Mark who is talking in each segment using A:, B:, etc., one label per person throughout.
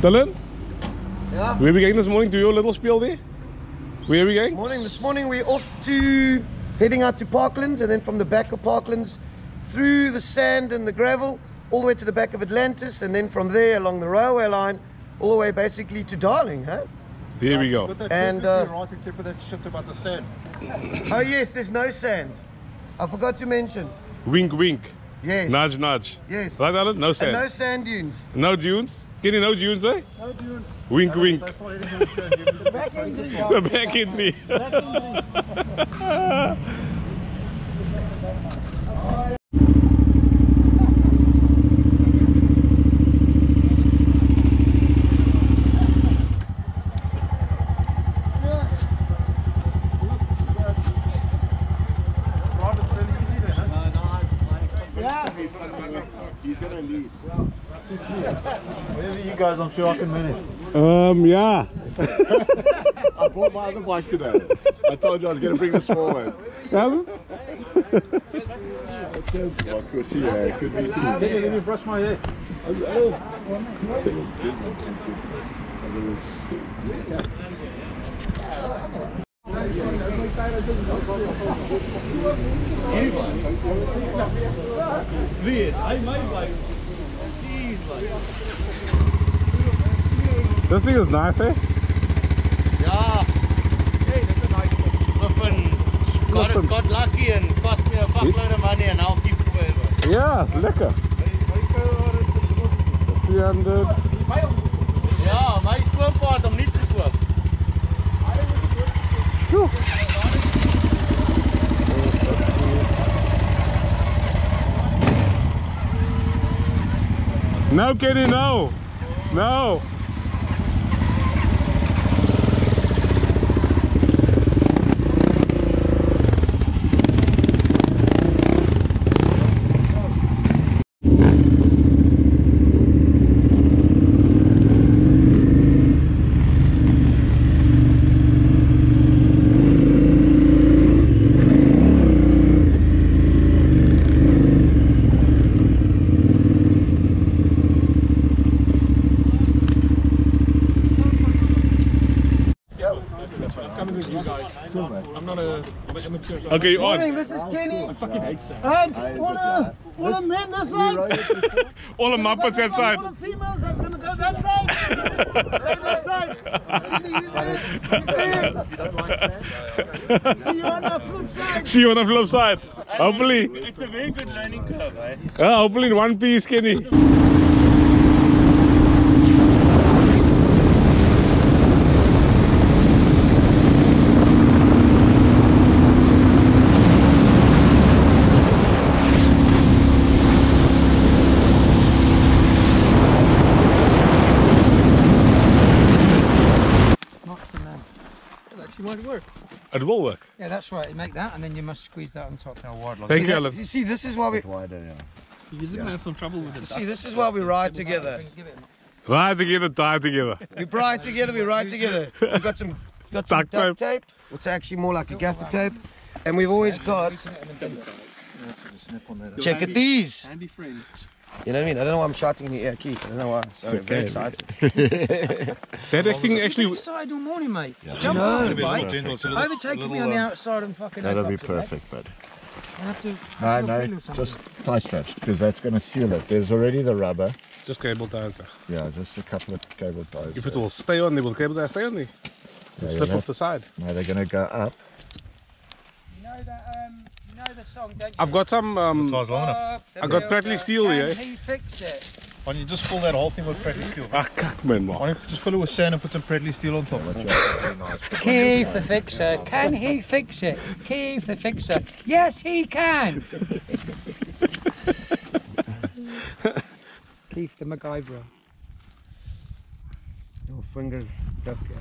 A: Dylan,
B: Yeah.
A: where are we going this morning? Do your little spiel there? Where are we going?
B: Morning. This morning we're off to heading out to Parklands, and then from the back of Parklands through the sand and the gravel, all the way to the back of Atlantis, and then from there along the railway line, all the way basically to Darling, huh?
A: There we go.
C: But
B: And, uh,
C: right, except for that shit about the sand.
B: Oh yes, there's no sand. I forgot to mention.
A: Wink, wink.
B: Yes.
A: Nudge, nudge.
B: Yes.
A: Right, Alan? No
B: And
A: sand.
B: no sand dunes.
A: No dunes. Can you no dunes, eh?
C: No, dude.
A: Wink, wink.
C: That's why anything was showing you. The back end is
A: The back in me.
C: Rob, it's really easy then, huh?
D: He's gonna lead.
C: Wherever you guys, I'm sure I can manage.
A: Um, yeah.
D: I brought my other bike today. I told you I was gonna bring the small one. Well, could see, yeah, it could be too.
C: Can you let me brush my hair?
A: This thing is nice, eh?
E: Yeah. Hey, dis 'n nice one. Flippin' got, got lucky and cost me a fuckload of money and I'll keep it forever.
A: Ja, lekker. 300.
E: Ja, my skoonpa het hom nie gekoop.
A: No, Kenny, no. No. Okay, you're
B: Morning,
A: on.
B: this is Kenny.
D: And
C: What a, what a man this side!
A: All the Muppets outside.
C: What a female that's gonna go that side! Go that side! See you on the flip side!
A: See you on the flip side. Hopefully.
E: It's a very good learning curve, eh?
A: Yeah, hopefully in one piece, Kenny.
F: Work.
A: It will work.
F: Yeah, that's right. You make that, and then you must squeeze that on top. How wide?
A: Thank you, Alan.
B: You see, this is why we
D: Wider, yeah.
G: You're gonna have some trouble with it.
B: see. This is why we ride together.
A: Ride together, die together.
B: We ride together. We ride together. We've got some, got some
A: Duct
B: duct tape. It's actually more like a gaffer tape, and we've always got. Check it these.
G: Handy friends.
B: You know what I mean? I don't know why I'm shouting in the air, Keith. I don't know why. Sorry, very excited.
A: That thing actually.
F: Outside all morning, mate. Jump on the bike.
C: gentle, it's a little-
F: Overtake me on the
C: um,
F: outside and fucking.
D: That'll be
F: headbutts it, mate.
D: perfect, bud.
F: I have to.
D: No,
F: have
D: no,
F: wheel or something.
D: just tie straps because that's going to seal it. There's already the rubber.
A: Just cable ties. Though.
D: Yeah, just a couple of cable ties.
A: If it will stay on there, will the cable tie stay on there?
D: Yeah,
A: Slip off the side.
D: No, they're going to go up.
F: You know that. Um. You know the song, don't you?
A: I've got some. Um,
C: Tires long enough.
F: Up the
A: I got
F: hill,
A: Pratley steel
F: can
A: here.
F: He fix it.
C: Why don't you just fill that whole thing with Pratley steel?
A: ah, kak man,
C: Why
A: man.
C: don't you just fill it with sand and put some Pratley steel on top?
F: Keith the fixer. Can he fix it? Keith the fixer. Yes, he can. Keith the MacGyver.
B: Your finger. duck, yeah.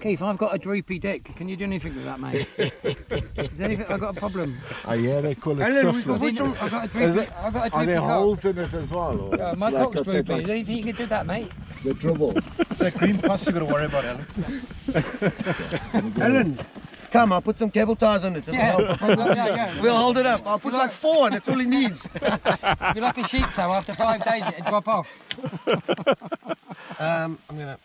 F: Keith, I've got a droopy dick. Can you do anything with that, mate? Is there anything? I've got a problem.
D: Oh, yeah, they call it
B: Alan, we've got
D: syphilis.
B: which one?
F: I've got a
D: Is
F: droopy.
D: it-
F: I've got a
D: Are there
F: cock.
D: holes in it as well? Or
F: Uh, my
D: like
F: cock's droopy.
D: pepper-
F: Is there anything you can do that, mate?
D: The dribble.
C: It's that green pus you got to worry about, Alan.
B: Alan, come, I'll put some cable ties on it.
F: Yeah,
B: help.
F: yeah, yeah.
B: We'll hold it up. I'll put like four and it's all he needs.
F: You're like a sheep toe. After five days, it'd drop off.
B: Um, I'm gonna.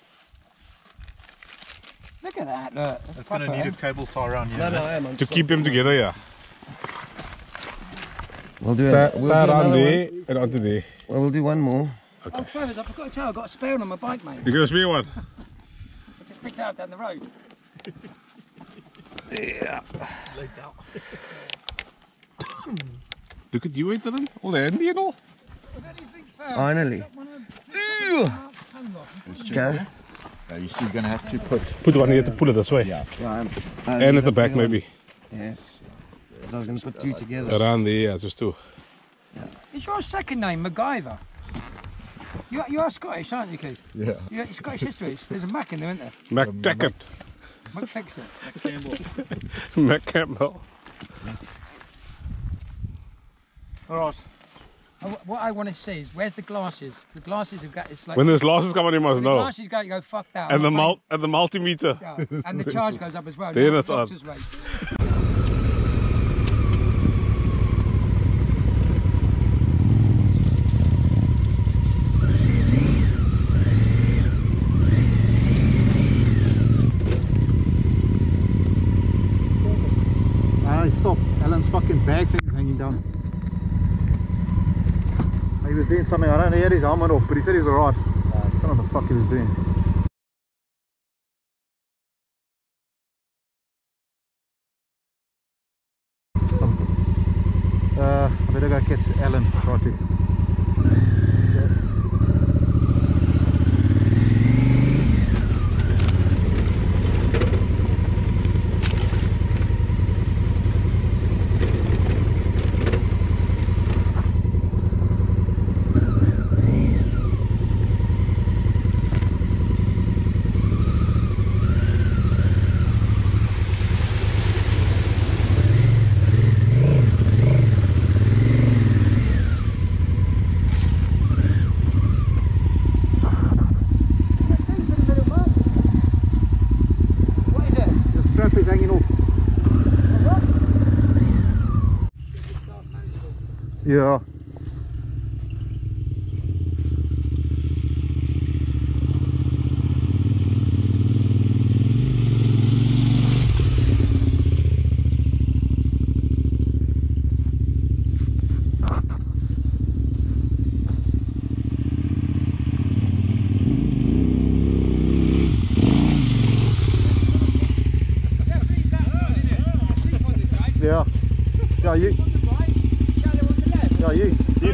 F: Look at that. Look. That's
H: It's going to
F: proper,
H: need a
F: eh?
H: cable tie around here.
B: No, no, I am. I'm
A: To keep them together, yeah.
B: We'll do,
A: That.
B: We'll do
A: that on
B: another
A: there
B: one.
A: and onto there.
B: Well, we'll do one more. Okay.
F: Oh, Travis, I forgot to tell you, I got a spare one on my bike, mate.
A: You gonna spare one?
F: I just picked it up down the road. Yeah.
A: Look at you, ain't Dylan? All handy and all.
B: Finally. Ew. Okay.
H: Uh, you see, you're going to have to put.
A: Put one here to pull it this way.
H: Yeah.
A: And at the back, maybe.
B: Yes. 'Cause I was going to put two together.
A: Around there, yeah, just two.
F: Is your second name MacGyver? You, you are Scottish, aren't you, Keith?
H: Yeah.
F: You got Scottish history. There's a Mac in there, isn't there?
A: Mac Tackett.
F: Mac fix it.
A: Mac Campbell.
H: All right.
F: Oh, I, what I want to see is where's the glasses? The glasses have got it's like
A: When there's glasses come on, you must
F: the
A: know.
F: glasses go, you go fuck that.
A: And the
F: I'm
A: mul and the multimeter.
F: yeah, and the charge goes up as well.
A: Then
F: not
A: it's on.
F: doctor's rates.
H: Stop. Alan's fucking bag thing is hanging down. He was doing something. I don't know. He had his helmet off, but he said he was alright. I don't know what the fuck he was doing. Uh, I better go catch Alan right
F: What is it?
H: The strap is hanging off. Yeah. Yeah. Yeah, you. Yeah, you. You,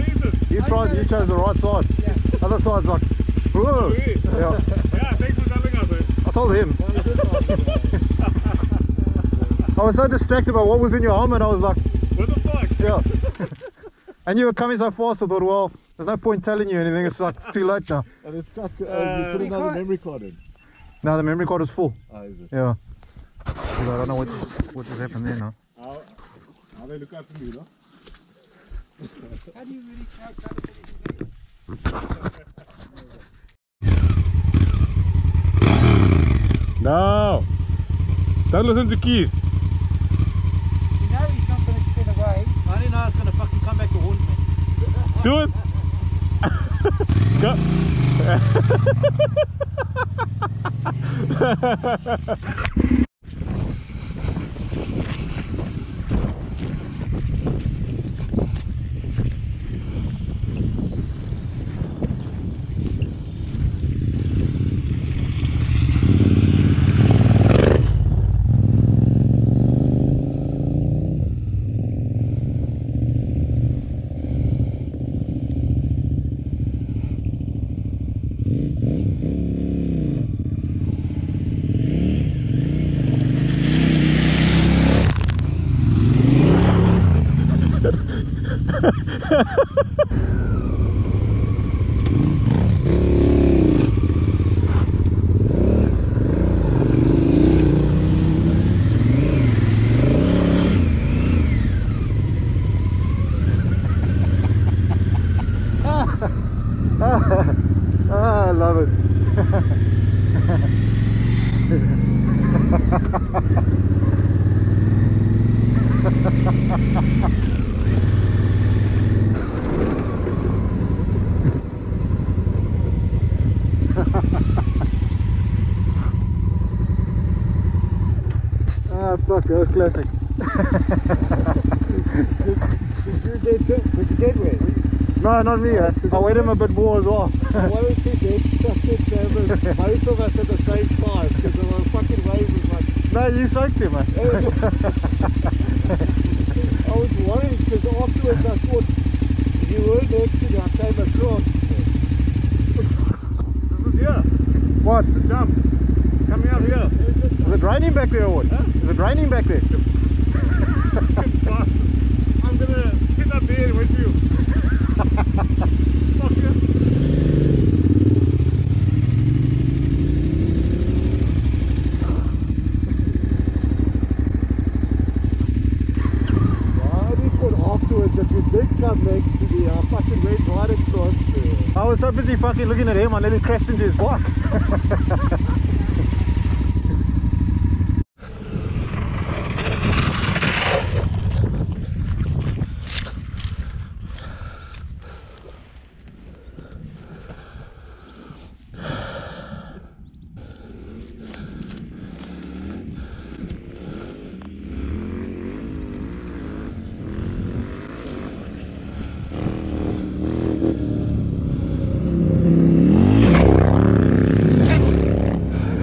H: you tried. You chose the right side. Other side's like. Whoa. Yeah.
A: Yeah, thanks for telling us.
H: I told him. I was so distracted by what was in your helmet. I was like,
A: What the fuck?
H: yeah. and you were coming so fast. I thought, well, there's no point telling you anything. It's like too late now.
D: And it's got, uh, you put another memory card in.
H: Now the memory card is full.
D: Oh, is it?
H: Yeah. 'Cause I don't know what what just happened there now.
D: How, how they look out for me, though?
F: How do you really tell Travis anything?
A: No. Don't listen to Keith.
F: You know he's not going to spin away.
H: I didn't know it's gonna fucking come back to haunt me.
A: Do it. Go.
H: Ah, ah, fuck, that was classic.
D: did, did, did you dead, did, did you dead weight?
H: No, not me. Uh, I, I weighed him a bit more as well.
D: Why was he dead? Fucking damn it. Both of us at the same time because the fucking wave was like.
H: no, you soaked him. eh.
D: I was worried because afterwards I thought you were next to me. I came across. This is here.
H: What?
E: The jump. Coming out here.
H: Is it raining back there or what? Is it raining back there?
E: I'm gonna hit up there with you. Fuck you.
D: I only thought afterwards that you come next to me. I uh, fucking went right across there.
H: I was so busy fucking looking at him, I nearly crashed into his bike.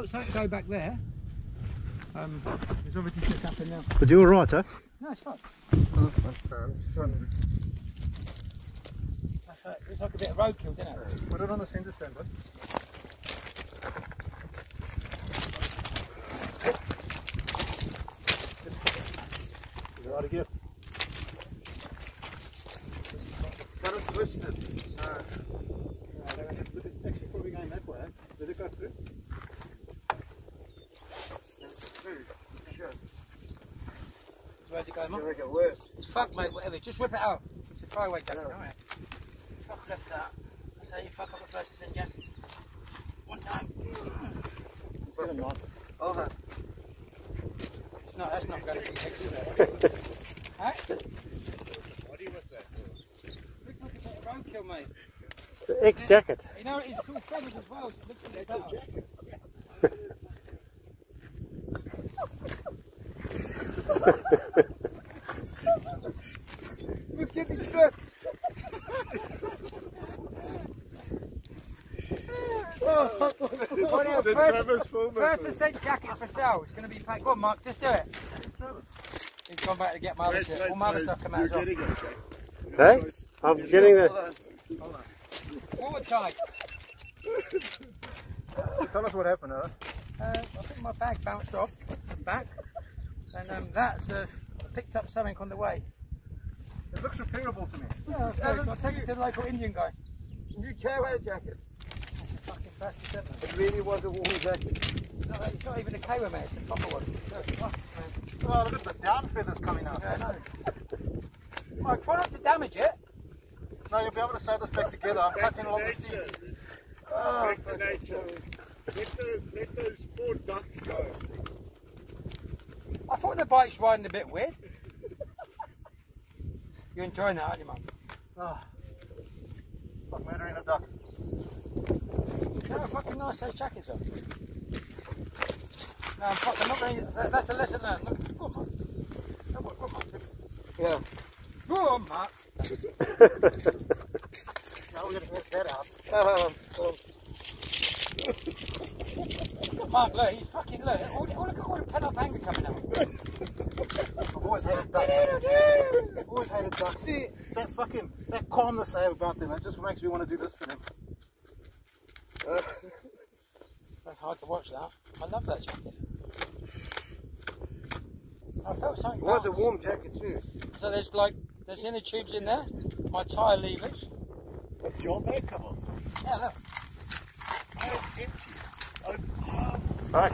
F: Obviously, I felt something go back there. Um, it's obviously just happened now.
H: But you were right, huh?
F: No, it's fine. That's like, it's like a bit of roadkill, didn't it?
H: Put it on the center stand, bud. Right again.
B: Got us twisted.
H: Actually, probably going that way. Did it go through?
F: Where's it going,
B: Gonna
F: Mum?
B: make it worse.
F: Whatever. Just whip it out. It's a throwaway jacket. Alright. Fuck left that. That's how you fuck up a first jacket. One time.
B: Oh, huh.
F: It's not, that's not going to be extra. Huh?
E: What do you with that?
F: Looks like a bit of roadkill, mate.
H: It's an X jacket.
F: You know, it's all feathers as well. So it looks a bit better.
B: Let's get these stripped. oh,
E: The Travis film.
F: First ascent jacket for sale. It's going to be packed. Go on, Mark, just do it. He's gone back to get my other shit. All my other stuff come out as well.
H: Hey? I'm getting the.
F: Forward side.
H: Tell us what happened, huh?
F: Uh, I think my bag bounced off the back. And um, that's uh, picked up something on the way.
H: It looks repairable to me.
F: Yeah, okay, I'll take it to the local Indian guy.
B: New cowboy jacket.
F: Fucking fast as ever.
B: It really was a warm jacket.
F: It's not, it's not even a K-Way, mate. It's a proper one. Look, fuck, man.
H: Oh, look at the down feathers coming out.
F: Yeah, I eh? know. Well, try not to damage it.
H: No, you'll be able to sew this back together. I'm cutting along the seams.
B: Oh,
E: Back to oh, nature. Let, the, let those four ducks go.
F: I thought the bike's riding a bit weird. You're enjoying that, aren't you, Mum?
H: Oh. Like murdering a duck.
F: No, fucking nice those jackets are. No, I'm, fuck, I'm not going to, that, that's a lesson learned. Look, go on, Mark. Go on, on,
B: yeah.
F: Go on, Mark.
H: Now we're going to work that out.
B: Um, um,
F: Mark, look, he's fucking look. All, all, look at all the pent up anger coming out.
H: I've always hated ducks. I've always hated ducks. See, it's that fucking, that calmness I have about them. It just makes me want to do this to them.
F: That's hard to watch that. I love that jacket. I felt something.
B: It was a warm jacket too.
F: So there's like there's inner tubes in there. My tyre levers.
D: That's your bag cover.
F: Yeah, look.
A: Right.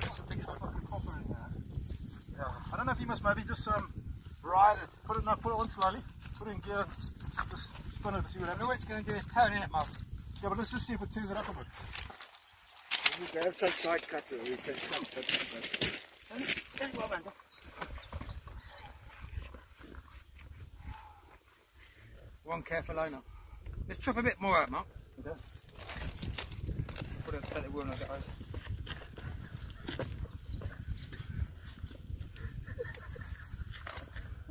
H: There's a big fucking copper in there. Yeah. I don't know if you must maybe just um,
B: Ride it.
H: put it, no, put it on slowly. Put it in gear. Just spin it to see what
F: All
H: happens.
F: it's going to do is turn in it, Mark.
H: Yeah, but let's just see if it tears it up a bit.
D: We can have some side cuts and we can cut that.
F: One careful owner. Let's chop a bit more out, Mark.
H: Okay.
F: Put it, let the wheel not get over.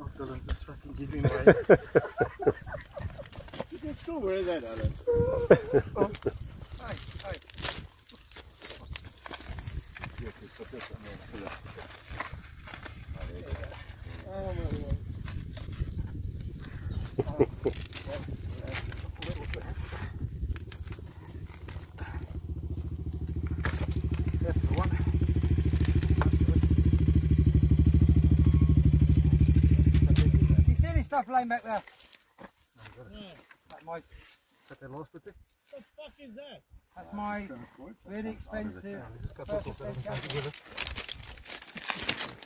H: Oh, Dylan, just fucking give me away.
D: You can still wear that, Alan.
F: Hey, You see stuff laying back there? That's my,
H: Cut that last bit there.
C: What the fuck is that?
F: that's my really expensive
H: Just cut that
F: first
H: off. That
F: expensive jacket.
H: together.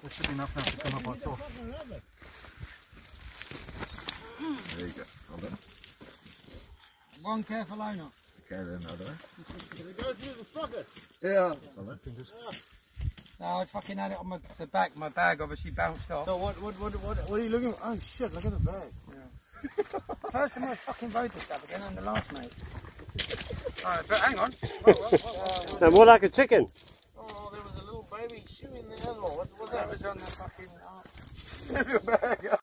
H: That should be enough now to come up by itself.
C: Fucking rubber.
I: There you go. Well done.
F: One careful owner.
I: Okay, then another.
C: It goes through the sprocket.
I: Yeah.
F: No, I fucking had it on my, the back. My bag obviously bounced off.
D: So what, what, what, what, what are you looking for? Oh shit, look at the bag.
F: First time I fucking rode this up again, and the last mate. Alright, but hang on. Whoa, whoa, whoa, whoa.
G: No, more like a chicken.
C: Oh, there was a little baby shoe in the other one. What was
F: That
C: that?
F: was on the fucking. Uh,
H: There's your bag.